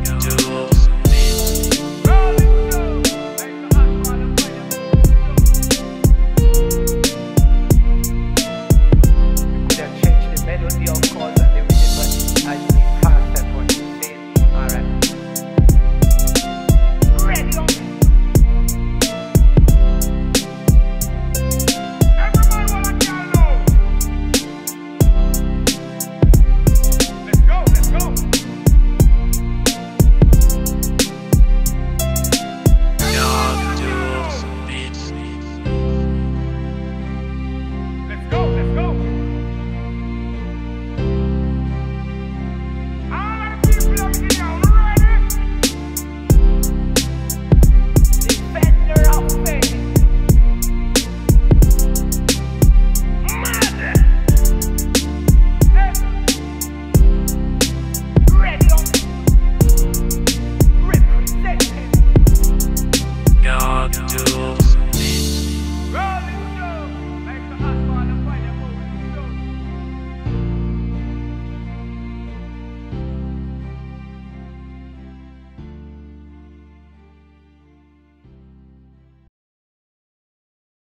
dog do.